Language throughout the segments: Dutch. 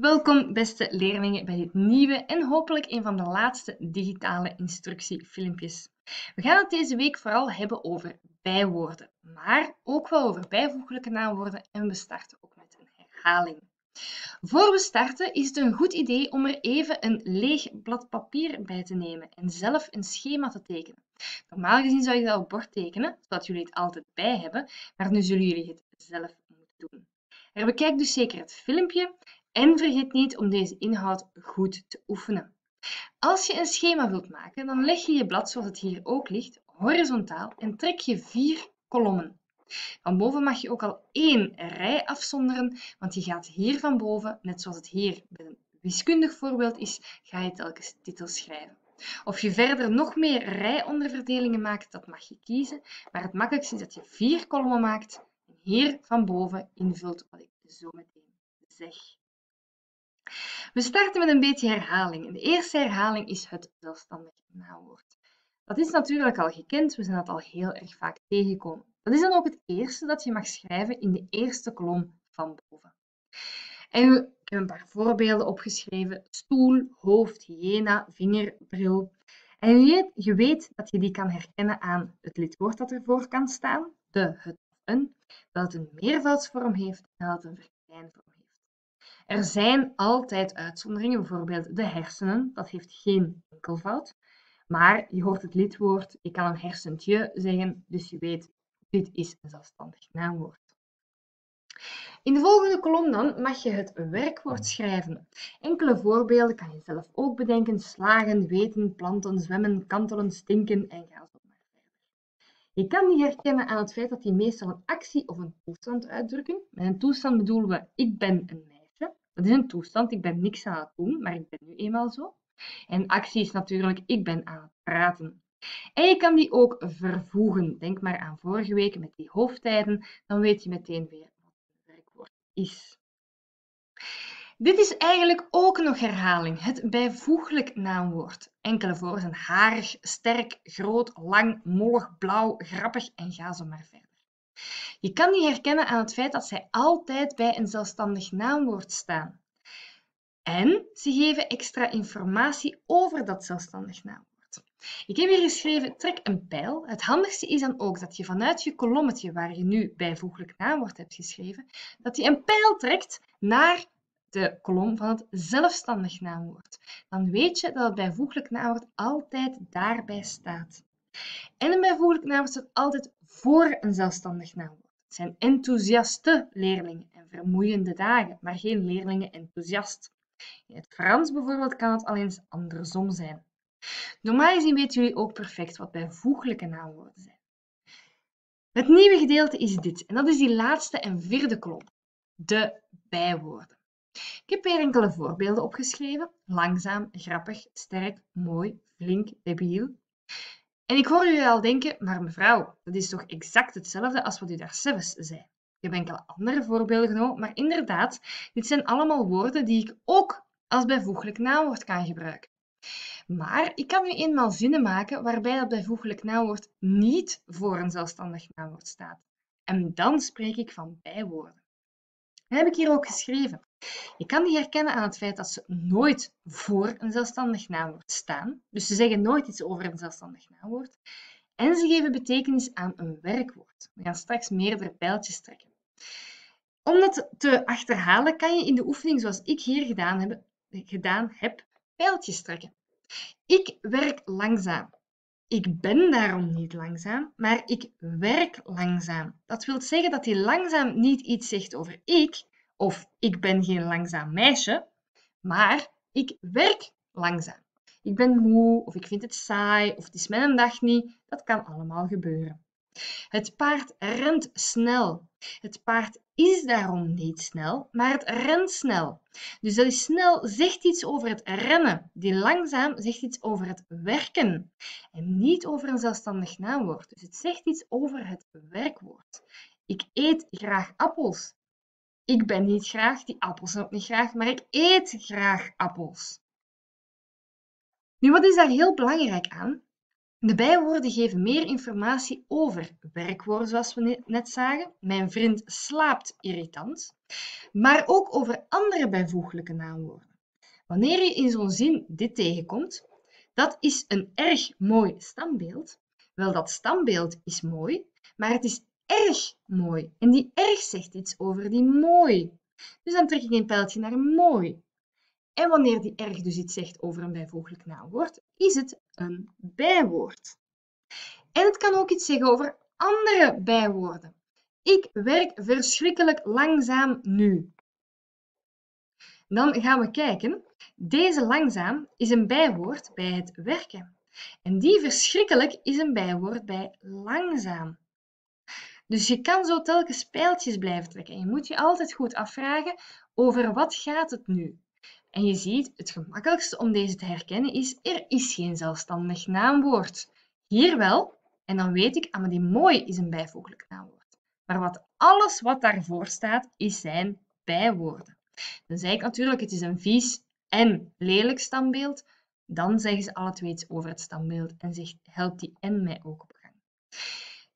Welkom beste leerlingen bij dit nieuwe en hopelijk een van de laatste digitale instructiefilmpjes. We gaan het deze week vooral hebben over bijwoorden, maar ook wel over bijvoeglijke naamwoorden en we starten ook met een herhaling. Voor we starten is het een goed idee om er even een leeg blad papier bij te nemen en zelf een schema te tekenen. Normaal gezien zou je dat op bord tekenen, zodat jullie het altijd bij hebben, maar nu zullen jullie het zelf moeten doen. Herbekijk dus zeker het filmpje en vergeet niet om deze inhoud goed te oefenen. Als je een schema wilt maken, dan leg je je blad zoals het hier ook ligt, horizontaal en trek je vier kolommen. Van boven mag je ook al één rij afzonderen, want je gaat hier van boven, net zoals het hier bij een wiskundig voorbeeld is, ga je telkens titels schrijven. Of je verder nog meer rijonderverdelingen maakt, dat mag je kiezen, maar het makkelijkste is dat je vier kolommen maakt en hier van boven invult wat ik zo meteen zeg. We starten met een beetje herhaling. De eerste herhaling is het zelfstandig naamwoord. Dat is natuurlijk al gekend, we zijn dat al heel erg vaak tegengekomen. Dat is dan ook het eerste dat je mag schrijven in de eerste kolom van boven. En ik heb een paar voorbeelden opgeschreven. Stoel, hoofd, hyena, vinger, bril. En je, je weet dat je die kan herkennen aan het lidwoord dat ervoor kan staan, de, het een, dat het een meervoudsvorm heeft en dat het een verkleinvorm er zijn altijd uitzonderingen, bijvoorbeeld de hersenen, dat heeft geen enkelvoud. Maar je hoort het lidwoord, je kan een hersentje zeggen, dus je weet, dit is een zelfstandig naamwoord. In de volgende kolom dan mag je het werkwoord schrijven. Enkele voorbeelden kan je zelf ook bedenken. Slagen, weten, planten, zwemmen, kantelen, stinken en ga zo maar verder. Je kan die herkennen aan het feit dat die meestal een actie of een toestand uitdrukken. Met een toestand bedoelen we ik ben een. Dat is een toestand. Ik ben niks aan het doen, maar ik ben nu eenmaal zo. En actie is natuurlijk, ik ben aan het praten. En je kan die ook vervoegen. Denk maar aan vorige week met die hoofdtijden. Dan weet je meteen weer wat het werkwoord is. Dit is eigenlijk ook nog herhaling, het bijvoeglijk naamwoord. Enkele voor zijn harig, sterk, groot, lang, mollig, blauw, grappig en ga zo maar verder. Je kan die herkennen aan het feit dat zij altijd bij een zelfstandig naamwoord staan. En ze geven extra informatie over dat zelfstandig naamwoord. Ik heb hier geschreven, trek een pijl. Het handigste is dan ook dat je vanuit je kolommetje, waar je nu bijvoeglijk naamwoord hebt geschreven, dat je een pijl trekt naar de kolom van het zelfstandig naamwoord. Dan weet je dat het bijvoeglijk naamwoord altijd daarbij staat. En een bijvoeglijk naamwoord staat altijd voor een zelfstandig naamwoord. Het zijn enthousiaste leerlingen en vermoeiende dagen, maar geen leerlingen enthousiast. In het Frans bijvoorbeeld kan het al eens andersom zijn. Normaal gezien weten jullie ook perfect wat bijvoeglijke naamwoorden zijn. Het nieuwe gedeelte is dit, en dat is die laatste en vierde kolom, de bijwoorden. Ik heb hier enkele voorbeelden opgeschreven. Langzaam, grappig, sterk, mooi, flink, debiel. En ik hoor u al denken, maar mevrouw, dat is toch exact hetzelfde als wat u daar zelfs zei. Ik heb enkele andere voorbeelden genomen, maar inderdaad, dit zijn allemaal woorden die ik ook als bijvoeglijk naamwoord kan gebruiken. Maar ik kan nu eenmaal zinnen maken waarbij dat bijvoeglijk naamwoord niet voor een zelfstandig naamwoord staat. En dan spreek ik van bijwoorden. Dat heb ik hier ook geschreven. Je kan die herkennen aan het feit dat ze nooit voor een zelfstandig naamwoord staan. Dus ze zeggen nooit iets over een zelfstandig naamwoord. En ze geven betekenis aan een werkwoord. We gaan straks meerdere pijltjes trekken. Om dat te achterhalen kan je in de oefening zoals ik hier gedaan heb, gedaan heb pijltjes trekken. Ik werk langzaam. Ik ben daarom niet langzaam, maar ik werk langzaam. Dat wil zeggen dat hij langzaam niet iets zegt over ik, of ik ben geen langzaam meisje, maar ik werk langzaam. Ik ben moe, of ik vind het saai, of het is mijn dag niet. Dat kan allemaal gebeuren. Het paard rent snel. Het paard is daarom niet snel, maar het rent snel. Dus dat is snel zegt iets over het rennen. Die langzaam zegt iets over het werken. En niet over een zelfstandig naamwoord. Dus het zegt iets over het werkwoord. Ik eet graag appels. Ik ben niet graag, die appels ook niet graag, maar ik eet graag appels. Nu, wat is daar heel belangrijk aan? De bijwoorden geven meer informatie over werkwoorden, zoals we net zagen. Mijn vriend slaapt irritant. Maar ook over andere bijvoeglijke naamwoorden. Wanneer je in zo'n zin dit tegenkomt, dat is een erg mooi stambeeld. Wel, dat stambeeld is mooi, maar het is erg mooi. En die erg zegt iets over die mooi. Dus dan trek ik een pijltje naar mooi. En wanneer die erg dus iets zegt over een bijvoeglijk naamwoord, is het een bijwoord. En het kan ook iets zeggen over andere bijwoorden. Ik werk verschrikkelijk langzaam nu. Dan gaan we kijken. Deze langzaam is een bijwoord bij het werken. En die verschrikkelijk is een bijwoord bij langzaam. Dus je kan zo telkens pijltjes blijven trekken. je moet je altijd goed afvragen over wat gaat het nu? En je ziet, het gemakkelijkste om deze te herkennen is, er is geen zelfstandig naamwoord. Hier wel, en dan weet ik, ah, die mooi is een bijvoeglijk naamwoord. Maar wat, alles wat daarvoor staat, is zijn bijwoorden. Dan zeg ik natuurlijk, het is een vies en lelijk stambeeld. Dan zeggen ze alle twee iets over het stambeeld en zegt, helpt die en mij ook op gang.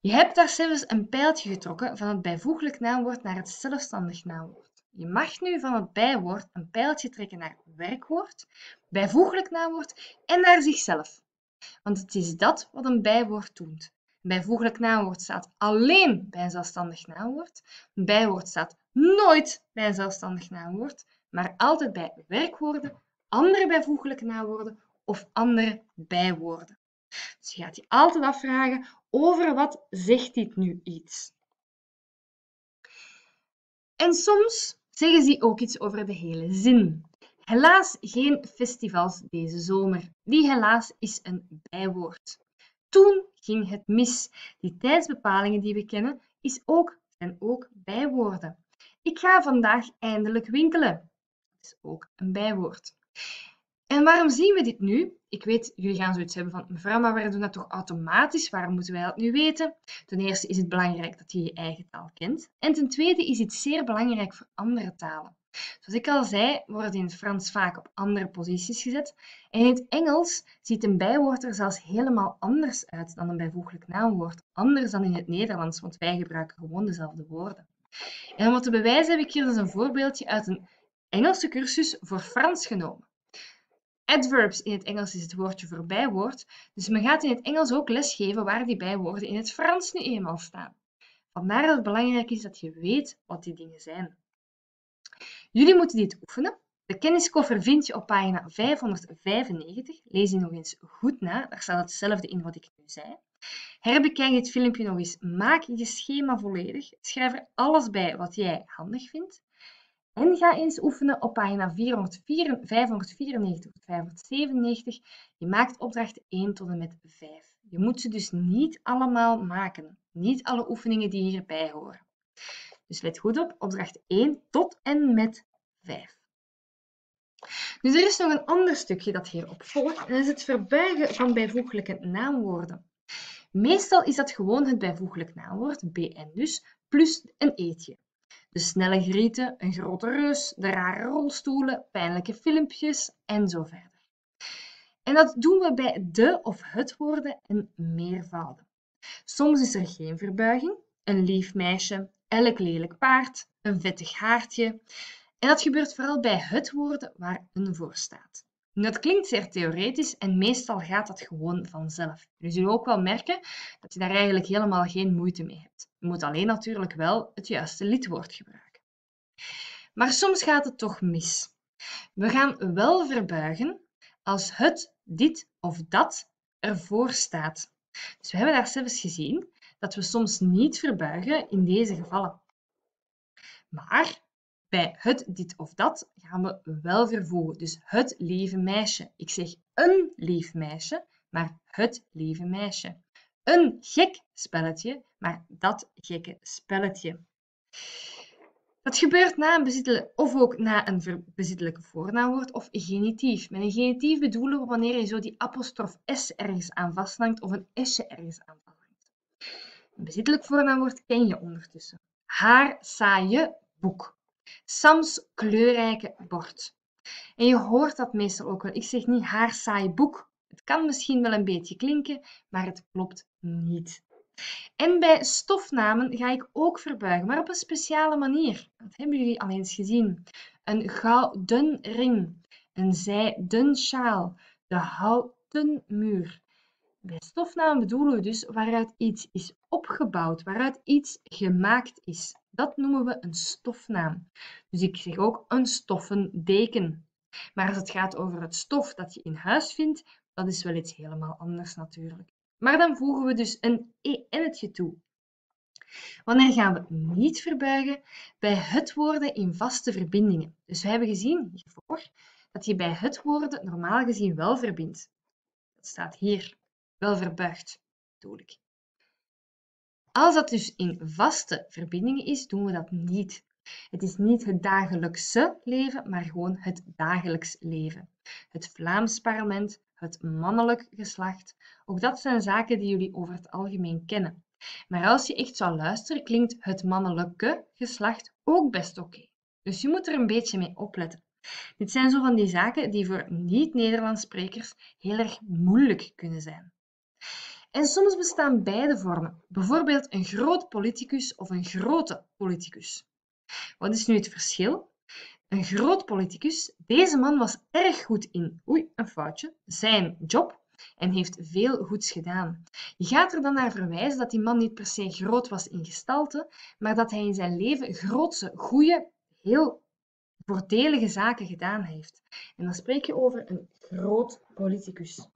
Je hebt daar zelfs een pijltje getrokken van het bijvoeglijk naamwoord naar het zelfstandig naamwoord. Je mag nu van het bijwoord een pijltje trekken naar werkwoord, bijvoeglijk naamwoord en naar zichzelf. Want het is dat wat een bijwoord doet. Een bijvoeglijk naamwoord staat alleen bij een zelfstandig naamwoord. Een bijwoord staat nooit bij een zelfstandig naamwoord, maar altijd bij werkwoorden, andere bijvoeglijke naamwoorden of andere bijwoorden. Dus je gaat je altijd afvragen over wat zegt dit nu iets. En soms zeggen ze ook iets over de hele zin. Helaas geen festivals deze zomer. Die helaas is een bijwoord. Toen ging het mis. Die tijdsbepalingen die we kennen is ook, zijn ook bijwoorden. Ik ga vandaag eindelijk winkelen. Dat is ook een bijwoord. En waarom zien we dit nu? Ik weet, jullie gaan zoiets hebben van, mevrouw, maar we doen dat toch automatisch? Waarom moeten wij dat nu weten? Ten eerste is het belangrijk dat je je eigen taal kent. En ten tweede is het zeer belangrijk voor andere talen. Zoals ik al zei, wordt in het Frans vaak op andere posities gezet. En in het Engels ziet een bijwoord er zelfs helemaal anders uit dan een bijvoeglijk naamwoord. Anders dan in het Nederlands, want wij gebruiken gewoon dezelfde woorden. En om het te bewijzen heb ik hier dus een voorbeeldje uit een Engelse cursus voor Frans genomen. Adverbs in het Engels is het woordje voor bijwoord, dus men gaat in het Engels ook lesgeven waar die bijwoorden in het Frans nu eenmaal staan. Vandaar dat het belangrijk is dat je weet wat die dingen zijn. Jullie moeten dit oefenen. De kenniskoffer vind je op pagina 595. Lees die nog eens goed na, daar staat hetzelfde in wat ik nu zei. Herbekijk dit filmpje nog eens, maak je schema volledig, schrijf er alles bij wat jij handig vindt. En ga eens oefenen op pagina 494, 594 tot 597. Je maakt opdracht 1 tot en met 5. Je moet ze dus niet allemaal maken. Niet alle oefeningen die hierbij horen. Dus let goed op, opdracht 1 tot en met 5. Dus er is nog een ander stukje dat hierop volgt. En dat is het verbuigen van bijvoeglijke naamwoorden. Meestal is dat gewoon het bijvoeglijk naamwoord, BN dus, plus een eetje. De snelle grieten, een grote reus, de rare rolstoelen, pijnlijke filmpjes en zo verder. En dat doen we bij de of het woorden en meervouden. Soms is er geen verbuiging, een lief meisje, elk lelijk paard, een vettig haartje. En dat gebeurt vooral bij het woorden waar een voor staat. Dat klinkt zeer theoretisch en meestal gaat dat gewoon vanzelf. Je zult ook wel merken dat je daar eigenlijk helemaal geen moeite mee hebt. Je moet alleen natuurlijk wel het juiste lidwoord gebruiken. Maar soms gaat het toch mis. We gaan wel verbuigen als het, dit of dat ervoor staat. Dus we hebben daar zelfs gezien dat we soms niet verbuigen in deze gevallen. Maar bij het, dit of dat gaan we wel vervoegen. Dus het lieve meisje. Ik zeg een lief meisje, maar het lieve meisje. Een gek spelletje, maar dat gekke spelletje. Dat gebeurt na een bezittelijke of ook na een bezittelijke voornaamwoord of genitief. Met een genitief bedoelen we wanneer je zo die apostrof s ergens aan vasthangt of een s'je ergens aan vasthangt. Een bezittelijk voornaamwoord ken je ondertussen. Haar saaie boek. Sams kleurrijke bord. En je hoort dat meestal ook wel. Ik zeg niet haar saai boek, Het kan misschien wel een beetje klinken, maar het klopt niet. En bij stofnamen ga ik ook verbuigen, maar op een speciale manier. Dat hebben jullie al eens gezien. Een gouden ring, een zijden sjaal, de houten muur. Bij stofnamen bedoelen we dus waaruit iets is opgebouwd, waaruit iets gemaakt is. Dat noemen we een stofnaam. Dus ik zeg ook een stoffen deken. Maar als het gaat over het stof dat je in huis vindt, dat is wel iets helemaal anders natuurlijk. Maar dan voegen we dus een ennetje toe. Wanneer gaan we niet verbuigen? Bij het worden in vaste verbindingen. Dus we hebben gezien hiervoor dat je bij het worden normaal gezien wel verbindt. Dat staat hier, wel verbuigt, bedoel ik. Als dat dus in vaste verbindingen is, doen we dat niet. Het is niet het dagelijkse leven, maar gewoon het dagelijks leven. Het Vlaams parlement, het mannelijk geslacht, ook dat zijn zaken die jullie over het algemeen kennen. Maar als je echt zou luisteren, klinkt het mannelijke geslacht ook best oké. Dus je moet er een beetje mee opletten. Dit zijn zo van die zaken die voor niet-Nederlands sprekers heel erg moeilijk kunnen zijn. En soms bestaan beide vormen, bijvoorbeeld een groot politicus of een grote politicus. Wat is nu het verschil? Een groot politicus, deze man was erg goed in, oei, een foutje, zijn job en heeft veel goeds gedaan. Je gaat er dan naar verwijzen dat die man niet per se groot was in gestalte, maar dat hij in zijn leven grootse, goede, heel voordelige zaken gedaan heeft. En dan spreek je over een groot politicus.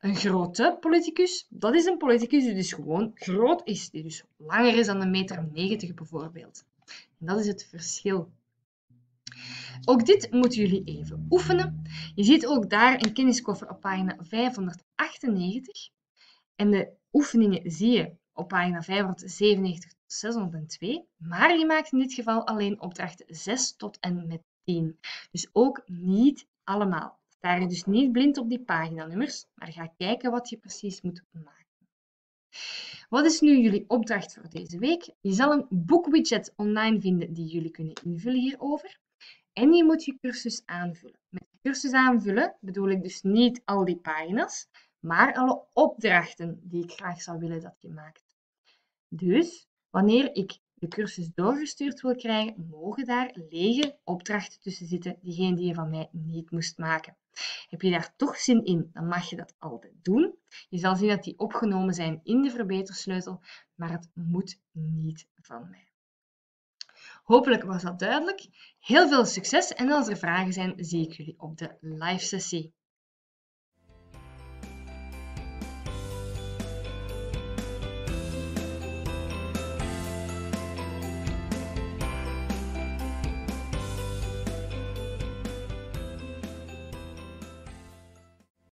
Een grote politicus, dat is een politicus die dus gewoon groot is, die dus langer is dan een meter 90 bijvoorbeeld. En dat is het verschil. Ook dit moeten jullie even oefenen. Je ziet ook daar een kenniskoffer op pagina 598. En de oefeningen zie je op pagina 597 tot 602. Maar je maakt in dit geval alleen opdrachten 6 tot en met 10. Dus ook niet allemaal. Sta je dus niet blind op die paginanummers, maar ga kijken wat je precies moet maken. Wat is nu jullie opdracht voor deze week? Je zal een boekwidget online vinden die jullie kunnen invullen hierover. En je moet je cursus aanvullen. Met cursus aanvullen bedoel ik dus niet al die pagina's, maar alle opdrachten die ik graag zou willen dat je maakt. Dus wanneer ik de cursus doorgestuurd wil krijgen, mogen daar lege opdrachten tussen zitten, diegene die je van mij niet moest maken. Heb je daar toch zin in, dan mag je dat altijd doen. Je zal zien dat die opgenomen zijn in de verbetersleutel, maar het moet niet van mij. Hopelijk was dat duidelijk. Heel veel succes en als er vragen zijn, zie ik jullie op de live sessie.